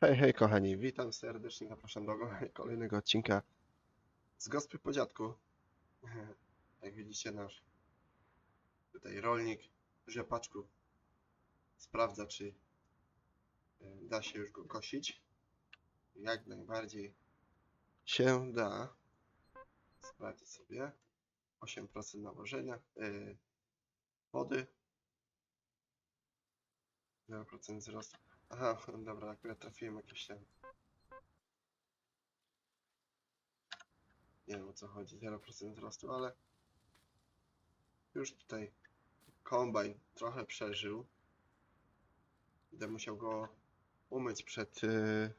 Hej, hej kochani, witam serdecznie, zapraszam do kolejnego odcinka z Gospy po dziadku. Jak widzicie nasz tutaj rolnik rzepaczku sprawdza czy y, da się już go kosić. Jak najbardziej się da. Sprawdźcie sobie. 8% nawożenia y, wody. 0% wzrostu. Aha, dobra, akurat trafiłem jakiś ten. Nie wiem o co chodzi, 0% wzrostu, ale już tutaj kombajn trochę przeżył. Będę musiał go umyć przed, yy,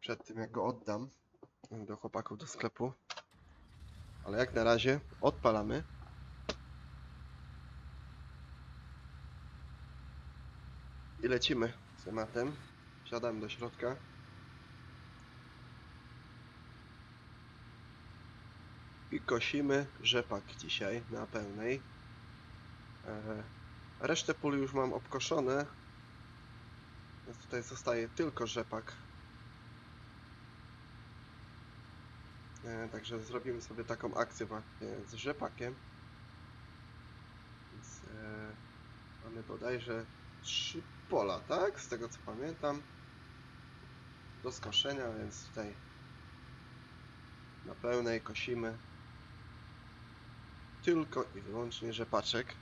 przed tym jak go oddam do chłopaków do sklepu. Ale jak na razie odpalamy. Lecimy z tematem. Wsiadam do środka. I kosimy rzepak dzisiaj na pełnej. E, Resztę pól już mam obkoszone. Więc tutaj zostaje tylko rzepak. E, Także zrobimy sobie taką akcję właśnie z rzepakiem. Więc e, mamy bodajże trzy pola, tak? Z tego co pamiętam. Do skoszenia, więc tutaj na pełnej kosimy tylko i wyłącznie rzepaczek.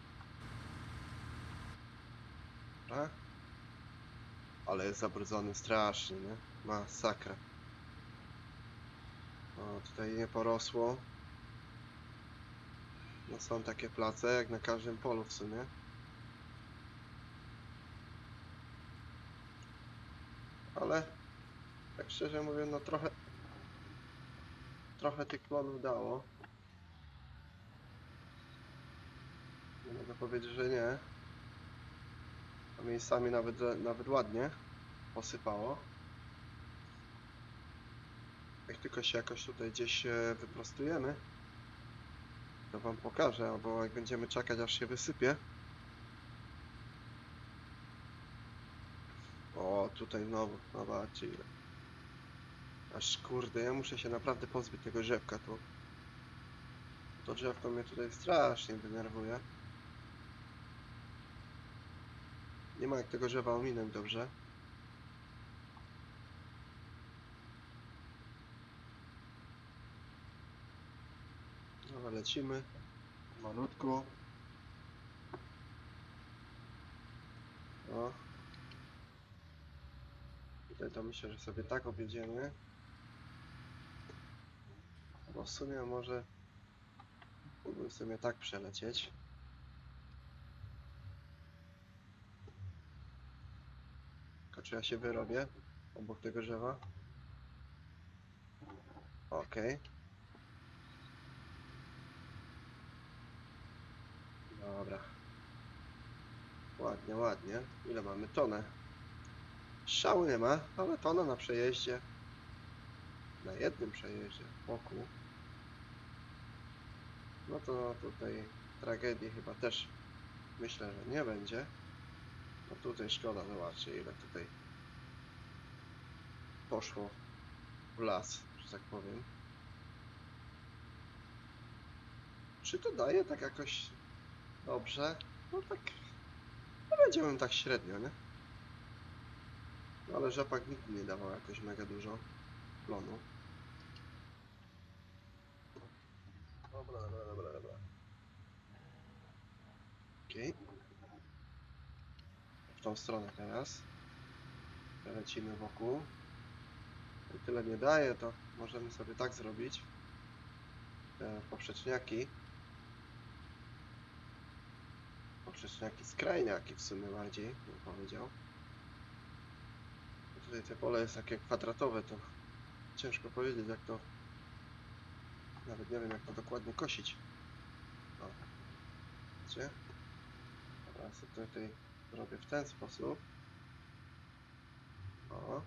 Dobra. Ale jest zabrudzony strasznie, nie? Masakra. O, tutaj nie porosło. No są takie place, jak na każdym polu w sumie. Ale tak szczerze mówiąc, no trochę trochę tych plonów dało. Nie mogę powiedzieć, że nie. A miejscami nawet, nawet ładnie posypało. Jak tylko się jakoś tutaj gdzieś e, wyprostujemy, to wam pokażę, albo jak będziemy czekać aż się wysypie. O, tutaj znowu, zobaczcie ile. Aż kurde, ja muszę się naprawdę pozbyć tego drzewka tu. To drzewko mnie tutaj strasznie denerwuje. Nie ma jak tego drzewa ominąć dobrze. Dobra, lecimy. Malutku. O. Tutaj to myślę, że sobie tak objedziemy. Bo w sumie może mógłbym sobie tak przelecieć. Tylko czy ja się wyrobię obok tego drzewa? Okej. Dobra. Ładnie, ładnie. Ile mamy? Tonę. Szału nie ma, ale tona na przejeździe. Na jednym przejeździe wokół. No to tutaj tragedii chyba też myślę, że nie będzie. No tutaj szkoda, zobaczcie ile tutaj poszło w las, że tak powiem. Czy to daje tak jakoś dobrze? No tak, no powiedziałbym tak średnio, nie? No ale rzepak nigdy nie dawał jakoś mega dużo plonu. Dobra, dobra, dobra, dobra. Okej. W tą stronę teraz. Lecimy wokół. Jak tyle nie daje, to możemy sobie tak zrobić. Te poprzeczniaki. Poprzeczniaki, skrajniaki w sumie bardziej, bym powiedział. Tutaj te pole jest takie kwadratowe, to ciężko powiedzieć jak to... Nawet nie wiem jak to dokładnie kosić. O. Widzicie? Dobra, sobie tutaj zrobię w ten sposób. O.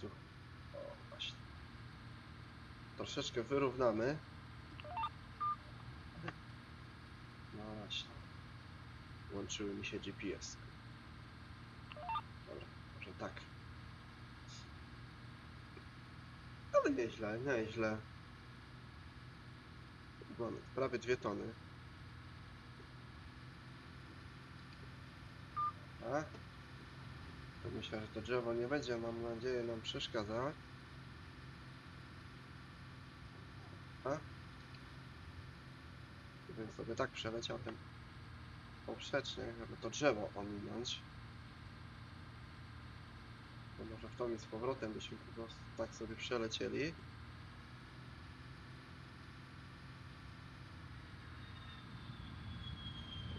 Tu. O, właśnie. Troszeczkę wyrównamy. No właśnie. Łączyły mi się GPS. Dobra, może tak. Ale nieźle, nieźle. Mamy prawie dwie tony. A? Myślę, że to drzewo nie będzie, mam nadzieję, nam przeszkadzać. A? Gdybym sobie tak przeleciał tym poprzecznie, żeby to drzewo ominąć. To może w tą z powrotem byśmy po prostu tak sobie przelecieli.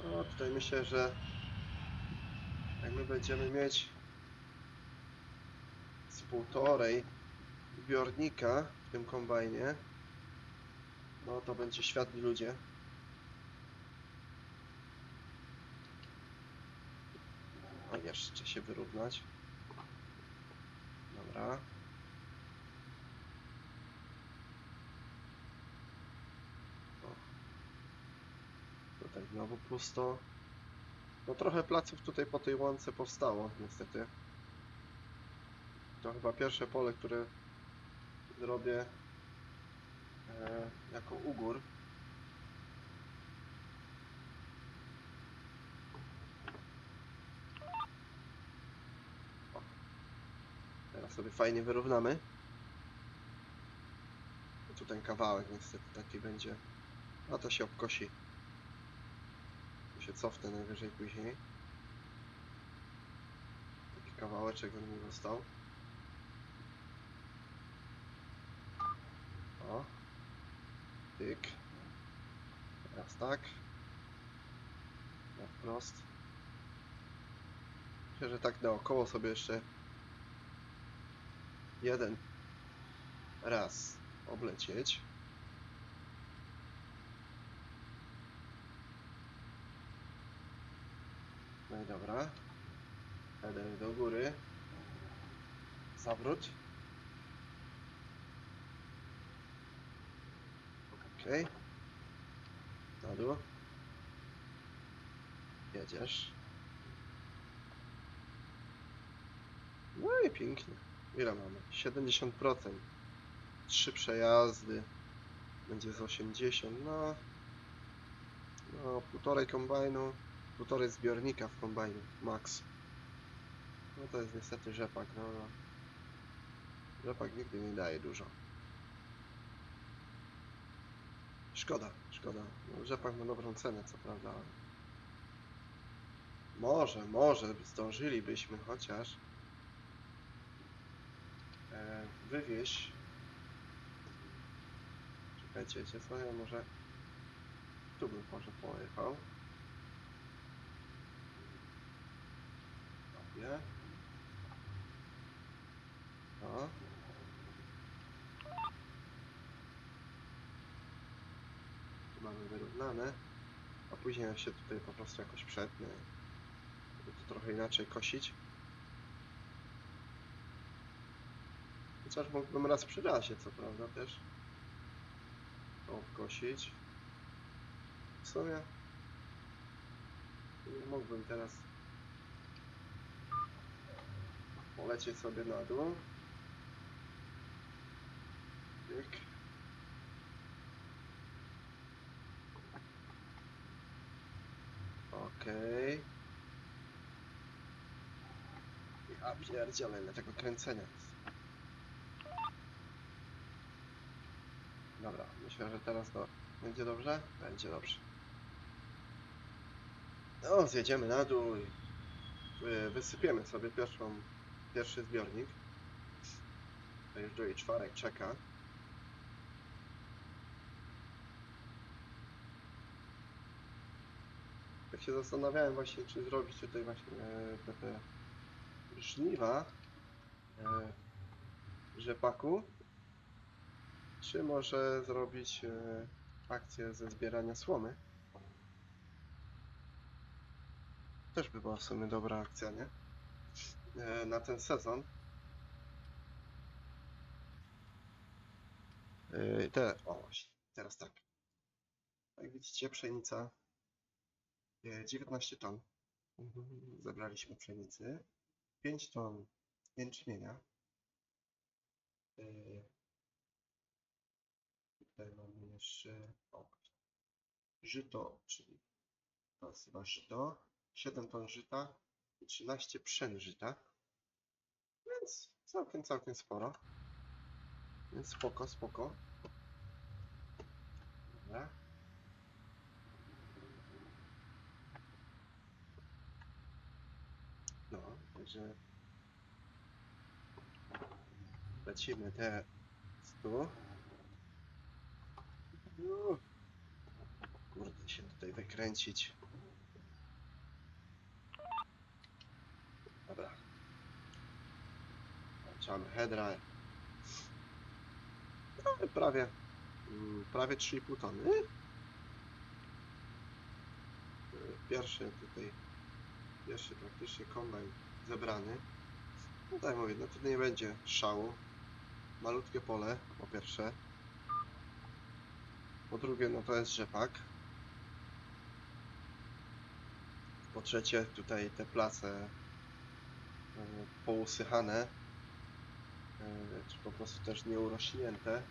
No tutaj myślę, że jak my będziemy mieć z półtorej zbiornika w tym kombajnie, no to będzie światli ludzie. Jeszcze się wyrównać. Dobra. O. Tutaj znowu pusto. No trochę placów tutaj po tej łące powstało, niestety. To chyba pierwsze pole, które zrobię e, jako ugór. O. Teraz sobie fajnie wyrównamy. Tu ten kawałek niestety taki będzie. A to się obkosi. Tu się cofnę najwyżej później. Taki kawałeczek on mi został. O. Tyk. Teraz tak. Na wprost. Myślę, że tak naokoło sobie jeszcze jeden raz oblecieć. No i dobra. Header do góry. Zawrót. Okej. Na dół. Jedziesz. No i pięknie. Ile mamy? 70%. Trzy przejazdy. Będzie z 80. No. No, półtorej kombajnu. Półtorej zbiornika w kombajnie. Max. No to jest niestety rzepak. No, no. Rzepak nigdy nie daje dużo. Szkoda, szkoda. No, rzepak ma dobrą cenę, co prawda. Może, może zdążylibyśmy chociaż e, wywieźć. Czekajcie, wiecie co, ja może tu bym może pojechał. Sobie. O. Tu mamy wyrównane, a później ja się tutaj po prostu jakoś przetnę, żeby to trochę inaczej kosić. Chociaż mógłbym raz przy razie, co prawda też to kosić. W sumie mógłbym teraz polecieć sobie na dół. Pyk. Okej. Ja pierdzielę, ile tego kręcenia jest. Dobra, myślę, że teraz to będzie dobrze? Będzie dobrze. No, zjedziemy na dół i y, wysypiemy sobie pierwszą, pierwszy zbiornik. To już drugi czwarek czeka. Tak się zastanawiałem właśnie, czy zrobić tutaj właśnie e, te, te żniwa e, rzepaku, czy może zrobić e, akcję ze zbierania słomy. Też by była w sumie dobra akcja, nie? E, na ten sezon. E, te, o właśnie, teraz tak. Jak widzicie, pszenica E, 19 ton Mhm, zebraliśmy pszenicy, 5 ton jęczmienia. Tutaj mamy jeszcze żyto, czyli to jest chyba żyto, 7 ton żyta i 13 pszen żyta. Więc całkiem, całkiem sporo. Więc spoko, spoko. Dobra. No, także lecimy te 100. No. Kurde, się tutaj wykręcić. Dobra. Włączamy headra. No, prawie, mm, prawie 3,5 tony. Pierwszy tutaj, pierwszy praktycznie kombajn zebrany. No tak mówię, no to nie będzie szału. Malutkie pole, po pierwsze. Po drugie, no to jest rzepak. Po trzecie, tutaj te place e, pousychane, e, czy po prostu też nieurośnięte.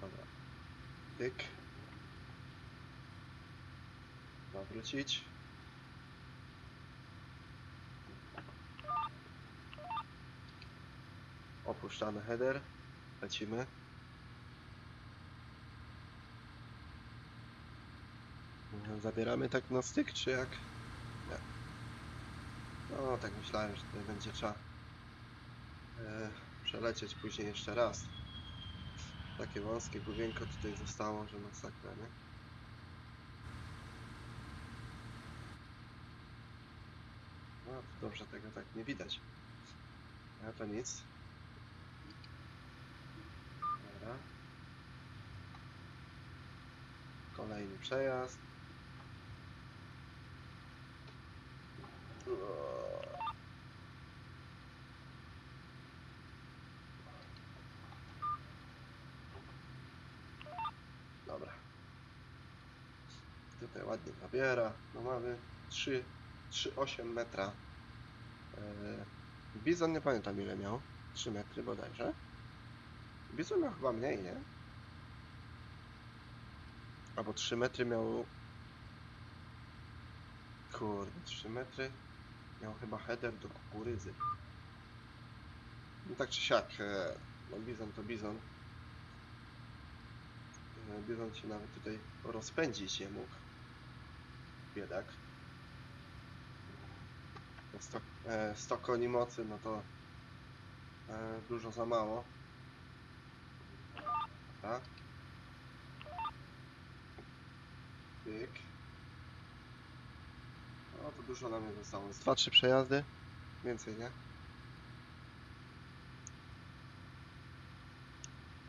Dobra. Tyk. Nawrócić. Opuszczamy header. Lecimy. Zabieramy tak na styk, czy jak? Nie. No, tak myślałem, że tutaj będzie trzeba e, przelecieć później jeszcze raz. Takie wąskie główienko tutaj zostało, że masakra, nie? No, dobrze tego tak nie widać. A to nic. Dobra. Kolejny przejazd. Dobra. Tutaj ładnie nabiera. No mamy 3, 3,8 metra. Eee, Bizon nie pamiętam ile miał. 3 metry bodajże. Bizon miał chyba mniej, nie? Albo 3 metry miał... Kurde, 3 metry miał chyba header do kukurydzy. No tak czy siak, e, no bizon to bizon. E, Bizon się nawet tutaj rozpędzić nie mógł. Biedak. To 100, e, 100 koni mocy, no to e, dużo za mało. Tak. Tyk. No to dużo nam zostało. Z 2-3 przejazdy. Więcej, nie?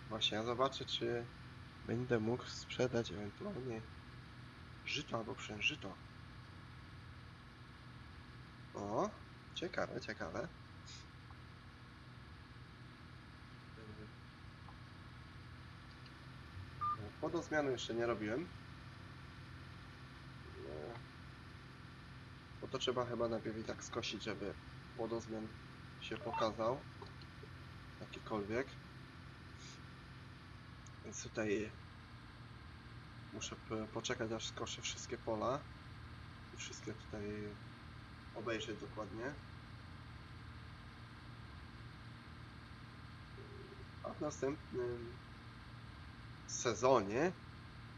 Właśnie, ja zobaczę, czy będę mógł sprzedać ewentualnie żyto albo przężyto. O, ciekawe, ciekawe. Podozmianu jeszcze nie robiłem. No, Bo to trzeba chyba najpierw i tak skosić, żeby płodozmian się pokazał. Jakikolwiek. Więc tutaj muszę poczekać aż skoszę wszystkie pola. I wszystkie tutaj obejrzeć dokładnie. A w następnym sezonie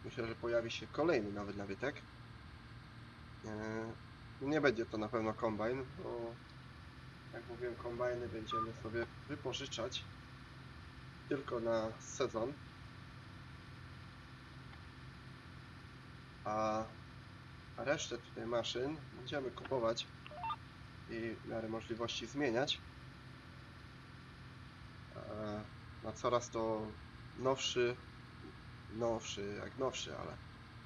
myślę, że pojawi się kolejny nowy nabytek. Eee, Nie będzie to na pewno kombajn, bo jak mówiłem, kombajny będziemy sobie wypożyczać tylko na sezon. A resztę tutaj maszyn będziemy kupować i w miarę możliwości zmieniać. Na coraz to nowszy, nowszy, jak nowszy, ale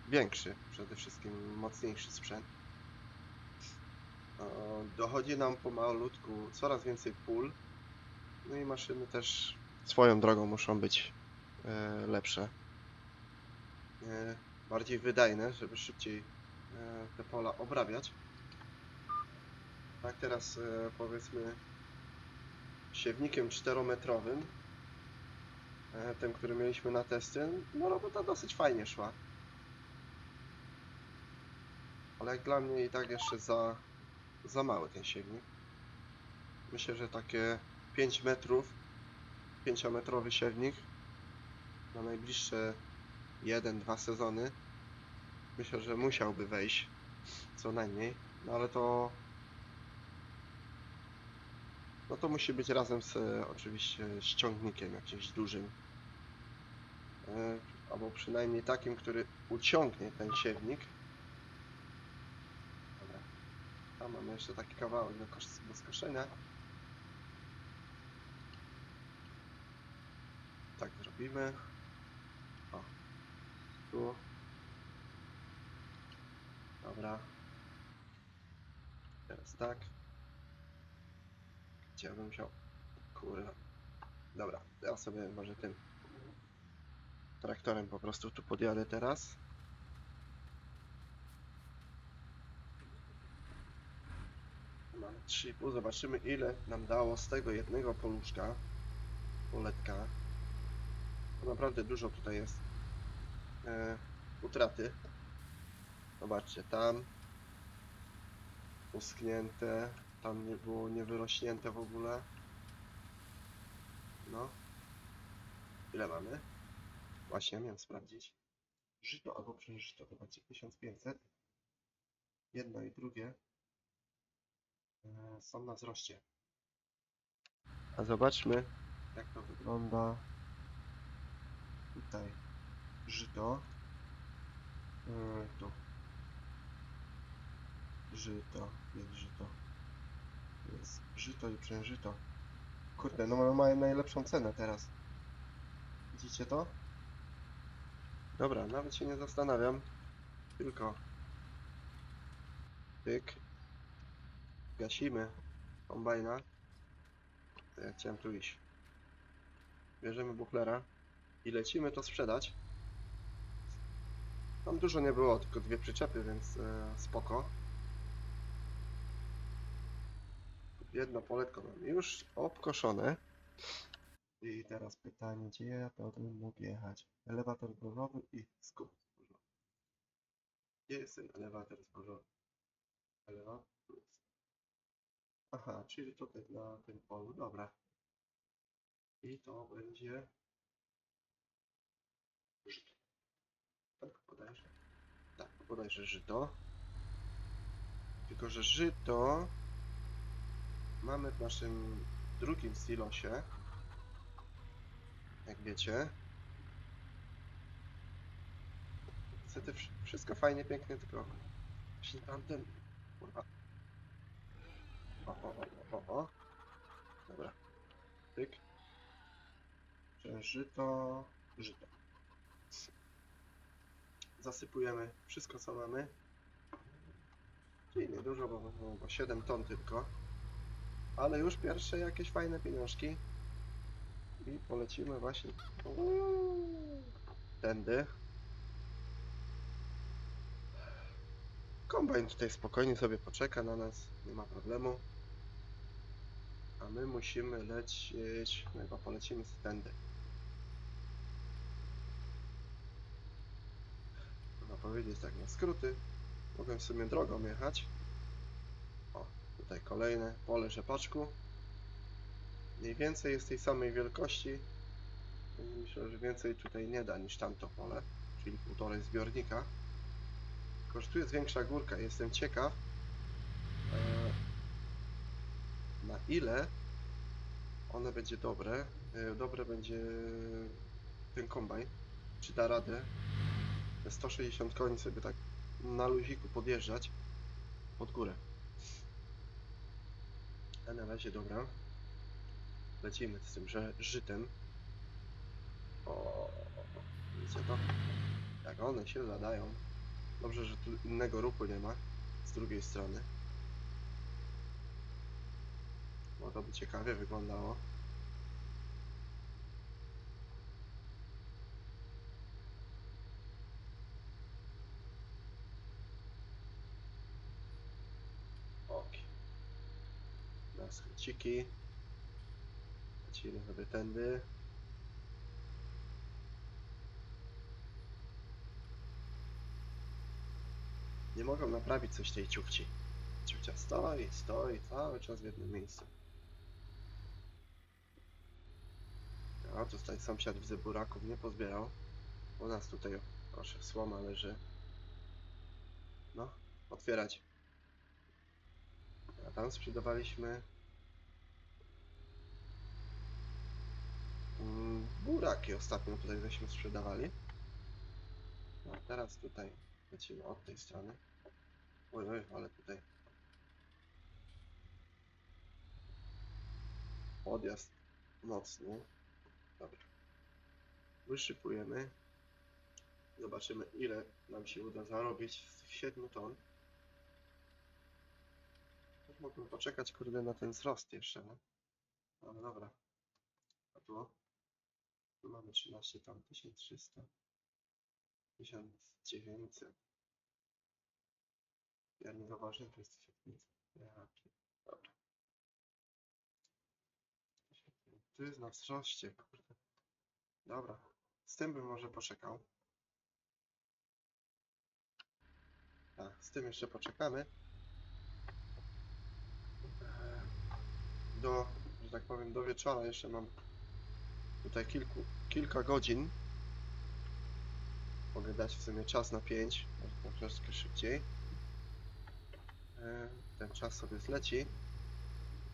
większy, przede wszystkim mocniejszy sprzęt. Dochodzi nam pomalutku coraz więcej pól, no i maszyny też swoją drogą muszą być e, lepsze. E, bardziej wydajne, żeby szybciej e, te pola obrabiać. Tak teraz powiedzmy siewnikiem 4-metrowym, e, tym, który mieliśmy na testy, no robota dosyć fajnie szła. Ale jak dla mnie i tak jeszcze za, za mały ten siewnik. Myślę, że takie 5 metrów, 5-metrowy siewnik na najbliższe 1-2 sezony myślę, że musiałby wejść co najmniej, no ale to no to musi być razem z oczywiście ściągnikiem jakimś dużym. E, albo przynajmniej takim, który uciągnie ten siewnik dobra tam mamy jeszcze taki kawałek do, kos do skoszenia tak zrobimy o tu Dobra. Teraz tak. Gdzie musiał... Kurwa. Dobra, ja sobie może tym traktorem po prostu tu podjadę teraz. Mamy 3,5. Zobaczymy ile nam dało z tego jednego poluszka. Poletka. To naprawdę dużo tutaj jest e, utraty. Zobaczcie, tam usknięte, tam nie było niewyrośnięte w ogóle. No. Ile mamy? Właśnie, miałem sprawdzić. Żyto albo przeżyto, zobaczcie, 1500. Jedno i drugie e, są na wzroście. A zobaczmy, jak to wygląda tutaj. Żyto. Yy, tu. Żyto, jest żyto. Jest żyto i przężyto. Kurde, no mają najlepszą cenę teraz. Widzicie to? Dobra, nawet się nie zastanawiam. Tylko pyk. Gasimy kombajna. Ja chciałem tu iść. Bierzemy buchlera i lecimy to sprzedać. Tam dużo nie było, tylko dwie przyczepy, więc e, spoko. Jedno poletko mam już obkoszone. I teraz pytanie, gdzie ja bym mógł jechać? Elewator zbożowy i skup zbożowy. Gdzie jest ten elewator zbożowy? Elewator. Aha, czyli tutaj na tym polu, dobra. I to będzie żyto. Tak bodajże. Tak, bodajże żyto. Tylko, że żyto mamy w naszym drugim silosie. Jak wiecie. Niestety wsz- wszystko fajnie, pięknie, tylko właśnie tamten... Kurwa. O, o, o, o, o. Dobra. Tyk. Żyto, żyto. Zasypujemy wszystko, co mamy. Czyli niedużo, bo, bo, bo 7 ton tylko. Ale już pierwsze jakieś fajne pieniążki. I polecimy właśnie tędy. Kombajn tutaj spokojnie sobie poczeka na nas, nie ma problemu. A my musimy lecieć, no chyba polecimy z tędy. Można powiedzieć tak na skróty. Mogę w sumie drogą jechać. O, tutaj kolejne pole rzepaczku. Mniej więcej jest tej samej wielkości. Myślę, że więcej tutaj nie da niż tamto pole, czyli półtorej zbiornika. Tu jest większa górka. Jestem ciekaw, e, na ile one będzie dobre. e, Dobre będzie ten kombajn. Czy da radę te 160 koni sobie tak na luziku podjeżdżać pod górę. A na razie dobra. Lecimy z tym że żytem. O, widzicie to? Jak one się zadają. Dobrze, że tu innego ruchu nie ma z drugiej strony. Bo to by ciekawie wyglądało. Ok. Na schwyciki. Lecimy sobie tędy. Nie mogą naprawić coś tej ciuchci. Ciuchcia stoi, stoi cały czas w jednym miejscu. A tutaj sąsiad widzę buraków nie pozbierał. U nas tutaj, proszę, słoma leży. No, otwierać. A tam sprzedawaliśmy mm, buraki ostatnio tutaj żeśmy sprzedawali. No, teraz tutaj lecimy od tej strony. Oj, oj, ale tutaj odjazd mocny. Dobra. Wyszypujemy. Zobaczymy ile nam się uda zarobić z tych 7 ton. Też Mógłbym poczekać kurde na ten wzrost jeszcze, no. Ale dobra. A tu? Tu mamy 13 ton, 1300. 1900. Ja nie zauważyłem, to jest 1500. Ja, dobra. Tu jest na wzroście, kurde. Dobra. Z tym bym może poczekał. Tak, z tym jeszcze poczekamy. Eee, Do, że tak powiem, do wieczora jeszcze mam tutaj kilku, kilka godzin. Mogę dać w sumie czas na 5, może troszeczkę szybciej. Eee, Ten czas sobie zleci.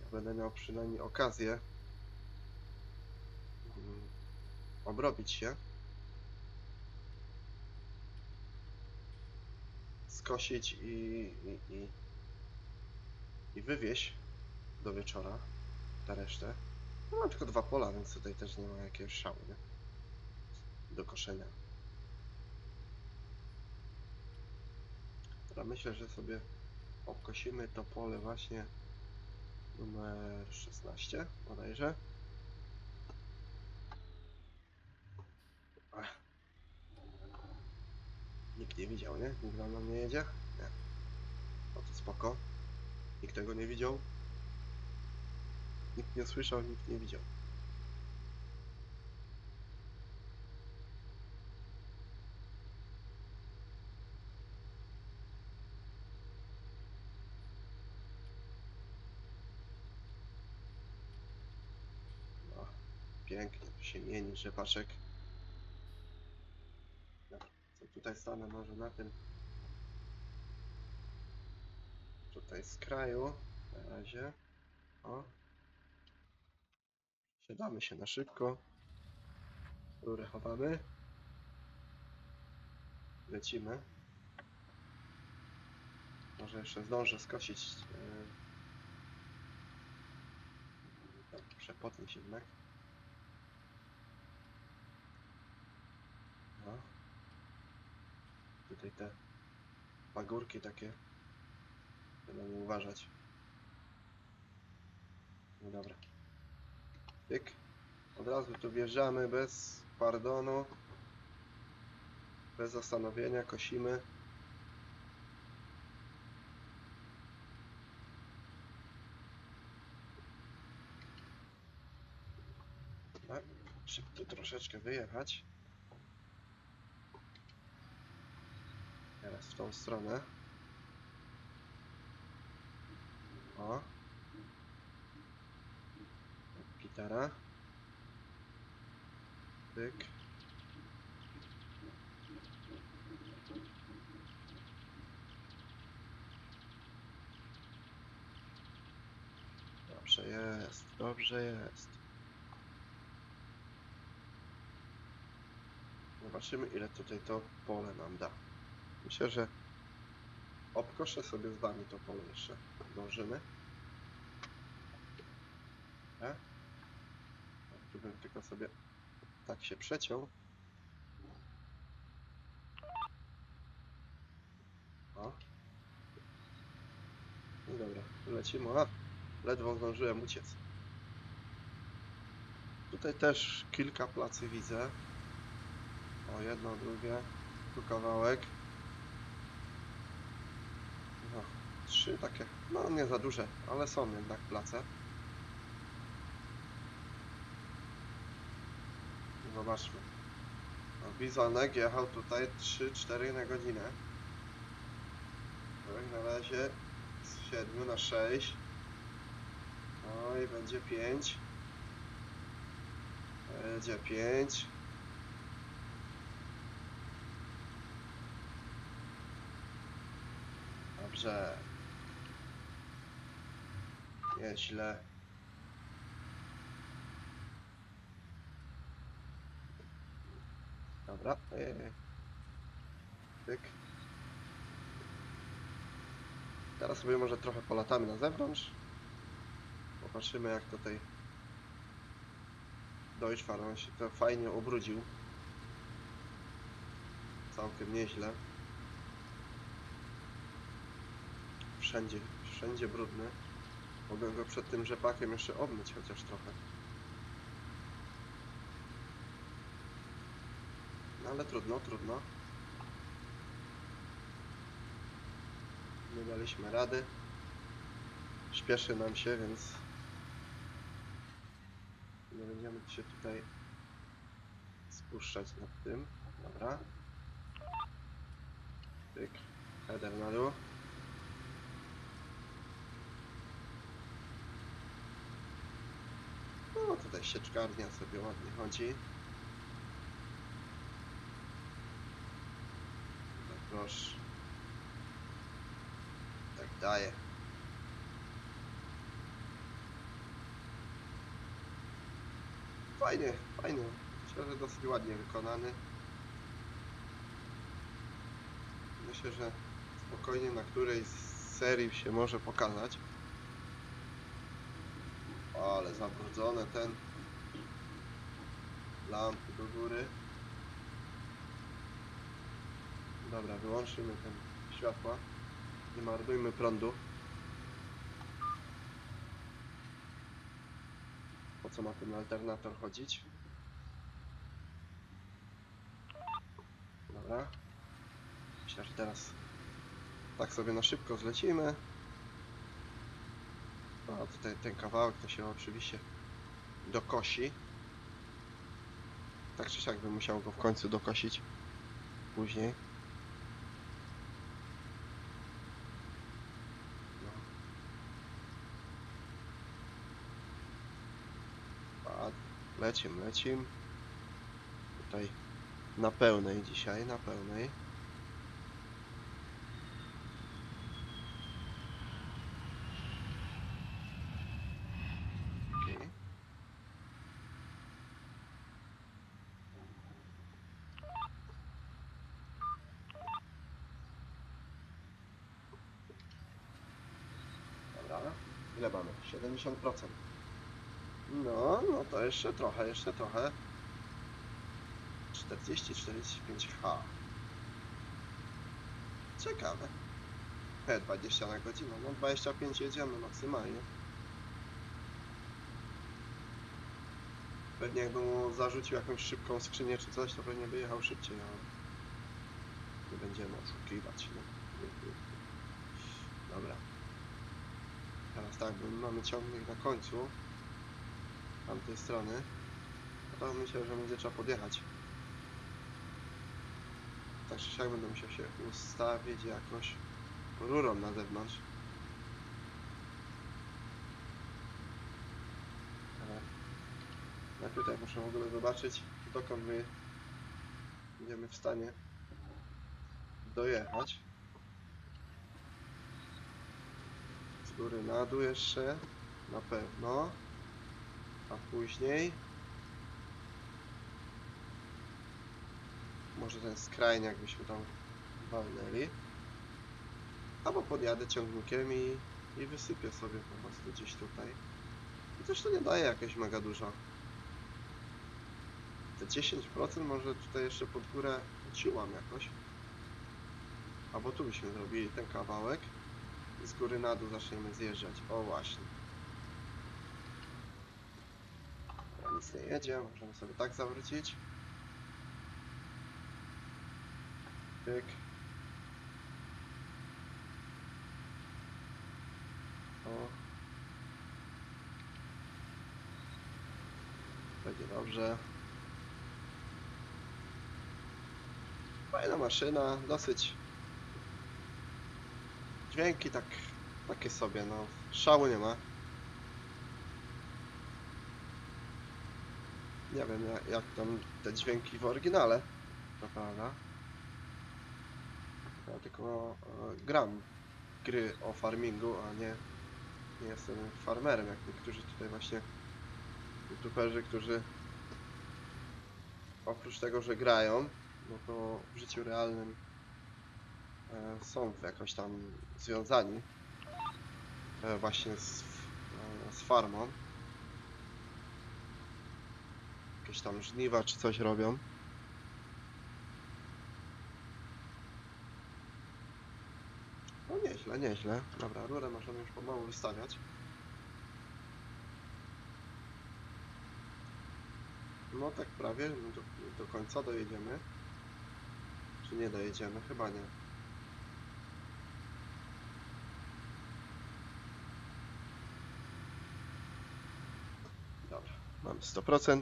Ja będę miał przynajmniej okazję obrobić się. skosić i, i, i, i wywieźć do wieczora ta resztę. No mam tylko dwa pola, więc tutaj też nie ma jakiegoś szału, nie? Do koszenia. Dobra, myślę, że sobie obkosimy to pole właśnie numer 16 bodajże. Nikt nie widział, nie? Nikt za mną nie jedzie? Nie. No to spoko. Nikt tego nie widział. Nikt nie słyszał, nikt nie widział. No, pięknie tu się mieni rzepaczek. Tutaj stanę może na tym tutaj z kraju na razie. O. Siadamy się na szybko. Rurę chowamy. Lecimy. Może jeszcze zdążę skosić. Yy... Tak, przepotnie się jednak. No. Tutaj te pagórki takie. Będę mu uważać. No dobra. Tyk. Od razu tu wjeżdżamy bez pardonu. Bez zastanowienia kosimy. Tak. Szybko troszeczkę wyjechać. Teraz w tą stronę. O. Gitara. Pyk. Dobrze jest, dobrze jest. Zobaczymy ile tutaj to pole nam da. Myślę, że obkoszę sobie z wami to pole jeszcze. Dążymy. E? Tu bym tylko sobie tak się przeciął. O. No dobra, lecimy. A, ledwo zdążyłem uciec. Tutaj też kilka placy widzę. O, jedno, drugie. Tu kawałek. No, trzy takie, no nie za duże, ale są jednak place. Zobaczmy. No, Bizonek jechał tutaj 3-4 na godzinę. Tak, na razie z 7 na 6. No i będzie 5. Będzie 5. Dobrze. Nieźle. Dobra. Tyk. Teraz sobie może trochę polatamy na zewnątrz. Popatrzymy jak tutaj Deutschfahrer, on się to fajnie ubrudził. Całkiem nieźle. Wszędzie, wszędzie brudny. Mogę go przed tym rzepakiem jeszcze obmyć chociaż trochę. No ale trudno, trudno. Nie daliśmy rady. Śpieszy nam się, więc nie będziemy się tutaj spuszczać nad tym. Dobra. Pyk. Header na dół. No tutaj sieczkarnia sobie ładnie chodzi. Tak proszę. Tak daje. Fajnie, fajnie. Myślę, że dosyć ładnie wykonany. Myślę, że spokojnie na której z serii się może pokazać. Ale zabrudzone ten. Lampy do góry. Dobra, wyłączymy ten światła. Nie marnujmy prądu. Po co ma ten alternator chodzić? Dobra. Myślę, że teraz tak sobie na szybko zlecimy. A tutaj ten kawałek to się oczywiście dokosi. Tak czy siak bym musiał go w końcu dokosić później. No. Lecim, lecim. Tutaj na pełnej dzisiaj, na pełnej. Okej. Dobra. Ile mamy? 70%. No, no to jeszcze trochę, jeszcze trochę. 40-45H. Ciekawe. He, 20 na godzinę. No 25 jedziemy maksymalnie. Pewnie jakbym mu zarzucił jakąś szybką skrzynię czy coś, to pewnie by jechał szybciej, ale nie będziemy oszukiwać. No. Dobra. Teraz tak, mamy ciągnik na końcu tamtej strony. No to myślę, że będzie trzeba podjechać. Tak czy siak będę musiał się ustawić jakąś rurą na zewnątrz. Ja tutaj muszę w ogóle zobaczyć, dokąd my będziemy w stanie dojechać. Z góry na dół jeszcze, na pewno. A później może ten skrajniak byśmy tam walnęli. Albo podjadę ciągnikiem i, i wysypię sobie po prostu gdzieś tutaj. Też to nie daje jakieś mega dużo. Te 10% może tutaj jeszcze pod górę ciułam jakoś. Albo tu byśmy zrobili ten kawałek z góry na dół zaczniemy zjeżdżać. O właśnie. Nic nie jedzie, możemy sobie tak zawrócić. Pyk. O. Będzie dobrze. Fajna maszyna, dosyć Dźwięki tak, takie sobie, no. Szału nie ma. Nie wiem jak, jak tam te dźwięki w oryginale. Prawda. Ja tylko e, gram gry o farmingu, a nie, nie jestem farmerem, jak niektórzy tutaj właśnie youtuberzy, którzy oprócz tego, że grają, no to w życiu realnym są jakoś tam związani e, właśnie z, e, z farmą. Jakieś tam żniwa czy coś robią. No nieźle, nieźle. Dobra, rurę możemy już pomału wystawiać. No tak prawie, do, do końca dojedziemy. Czy nie dojedziemy? Chyba nie. Dobra, mamy 100%.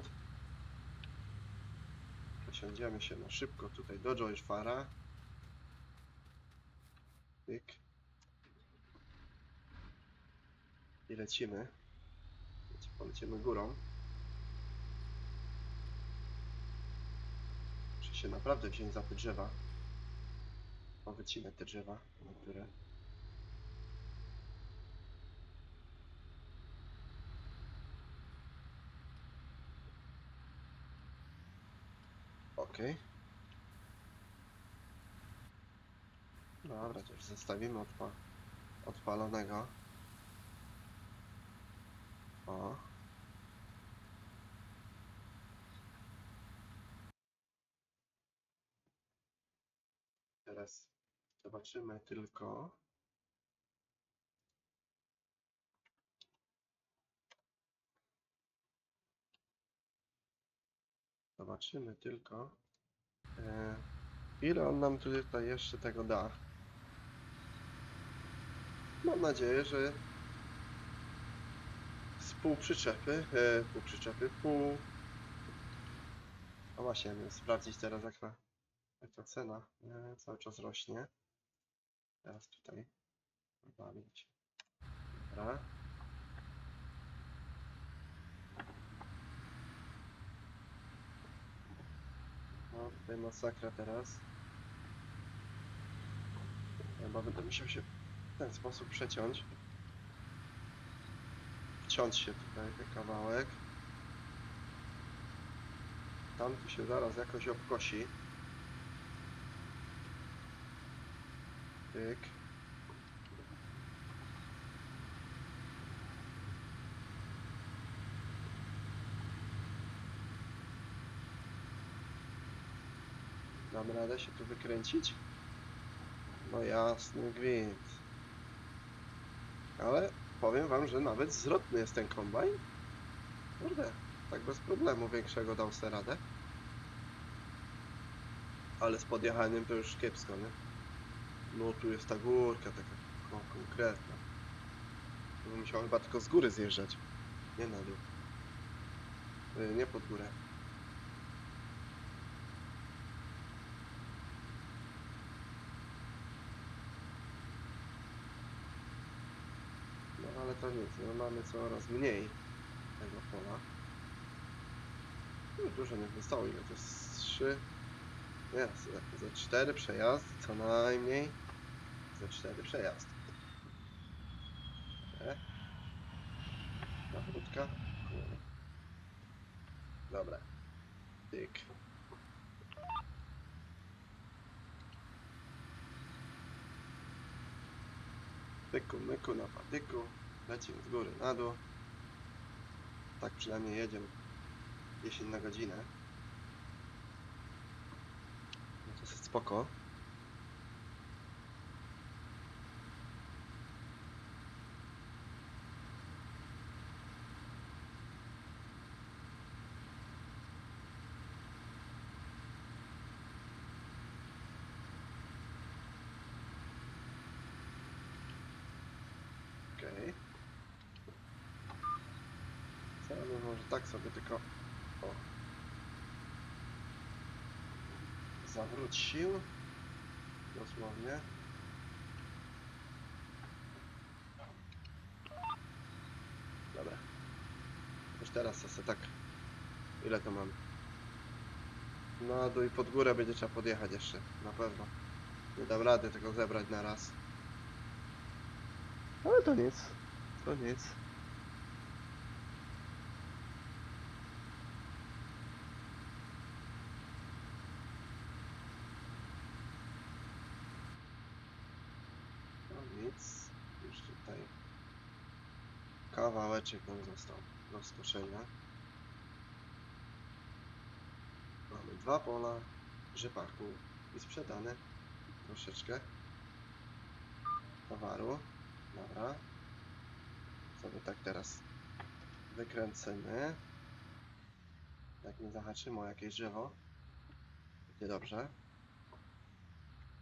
Przesiądziemy się na szybko tutaj do Joyfara. Pyk. I lecimy. Leci- Polecimy górą. Muszę się naprawdę wziąć za te drzewa. Powycinę te drzewa, niektóre. Okej. Dobra, to już zostawimy odpa odpalonego. O. Teraz zobaczymy tylko. Zobaczymy tylko. E, ile on nam tutaj jeszcze tego da? Mam nadzieję, że z pół przyczepy, e, pół przyczepy, pół... No właśnie, sprawdzić teraz jak ta, jak ta cena e, cały czas rośnie. Teraz tutaj bawić. Dobra. No tutaj masakra teraz. Chyba będę musiał się w ten sposób przeciąć. Wciąć się tutaj ten kawałek. Tam tu się zaraz jakoś obkosi. Pyk. Dam radę się tu wykręcić? No jasny gwint. Ale powiem wam, że nawet zwrotny jest ten kombajn. Kurde, tak bez problemu większego dał sobie radę. Ale z podjechaniem to już kiepsko, nie? No tu jest ta górka taka o, konkretna. Tu musiał chyba tylko z góry zjeżdżać. Nie na dół. Y, Nie pod górę. No ale to nic, no mamy coraz mniej tego pola. No dużo nie zostało, ile to jest? Trzy? Jest, ze cztery przejazdy co najmniej. Ze cztery przejazdy. E. Nawrótka. Dobra. Tyk. Pyku, myku na patyku. Lecimy z góry na dół. Tak przynajmniej jedziemy 10 na godzinę. No to jest spoko. sobie tylko o, zawróć sił. Dosłownie. Dobra. Już teraz sobie tak ile to mam? Na dół i pod górę będzie trzeba podjechać jeszcze na pewno. Nie dam rady tego zebrać na raz. Ale to nic. To nic. Nic. Już tutaj kawałeczek nam został do skoszenia. Mamy dwa pola rzepaku i sprzedane troszeczkę towaru. Dobra. Sobie tak teraz wykręcimy. Jak nie zahaczymy o jakieś drzewo, będzie dobrze.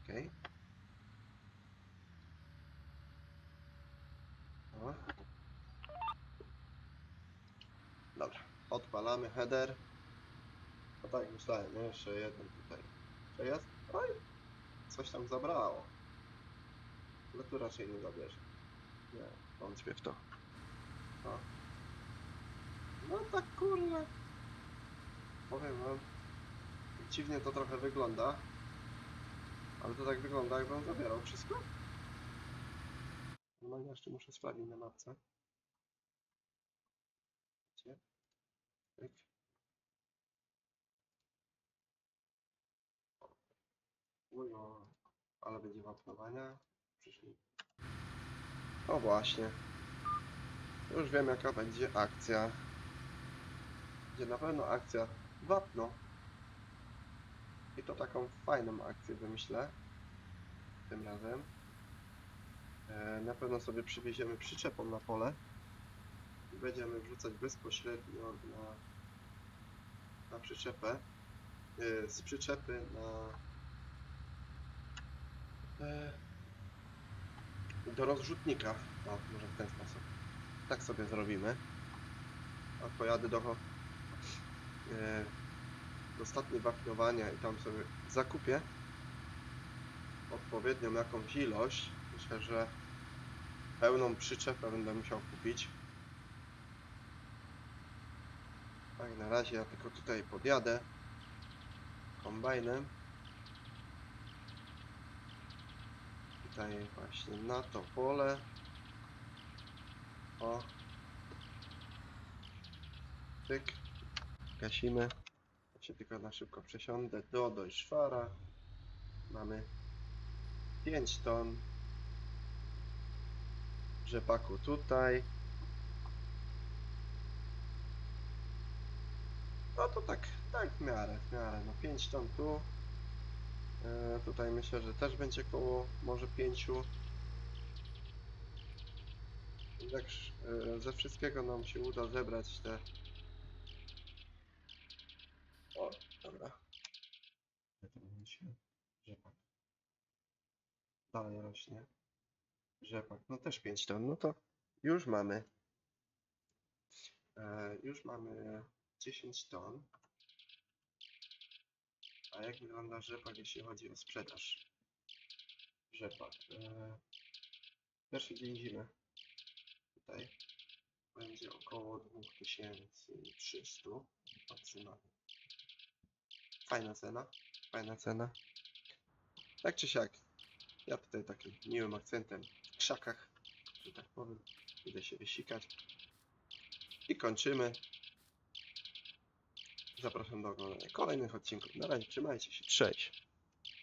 Okej. Dobra, odpalamy header. No tak myślałem, nie? Jeszcze jeden tutaj. Jest? Oj, coś tam zabrało. Ale tu raczej nie zabierze. Nie, wątpię w to. O. No tak kurwa. Powiem wam. Dziwnie to trochę wygląda. Ale to tak wygląda jakbym zabierał wszystko. No ja jeszcze muszę sprawdzić na mapce. Gdzie? O, ale będzie wapnowania. Przyszli. O właśnie. Już wiem jaka będzie akcja. Będzie na pewno akcja wapno. I to taką fajną akcję wymyślę. Tym razem. E, na pewno sobie przywieziemy przyczepą na pole. I będziemy wrzucać bezpośrednio na, na przyczepę. E, z przyczepy na e, do rozrzutnika. O, może w ten sposób. Tak sobie zrobimy. A pojadę do, do wapnowania i tam sobie zakupię odpowiednią jakąś ilość. Myślę, że pełną przyczepę będę musiał kupić. Tak, na razie ja tylko tutaj podjadę kombajnem. Tutaj właśnie na to pole. O. Tyk. Gasimy. Ja się tylko na szybko przesiądę do dojszwara. Mamy 5 ton rzepaku tutaj. No to tak, tak w miarę, w miarę. No 5 ton tu. E, tutaj myślę, że też będzie koło może 5. Jak e, ze wszystkiego nam się uda zebrać te... O, dobra. Dalej rośnie. Rzepak, no też 5 ton, no to już mamy. E, już mamy 10 ton. A jak wygląda rzepak, jeśli chodzi o sprzedaż? Rzepak. E, pierwszy dzień zimy. Tutaj będzie około 2300 maksymalnie. Fajna cena, fajna cena. Tak czy siak, ja tutaj takim miłym akcentem krzakach, że tak powiem, idę się wysikać. I kończymy. Zapraszam do oglądania kolejnych odcinków. Na razie trzymajcie się. Cześć.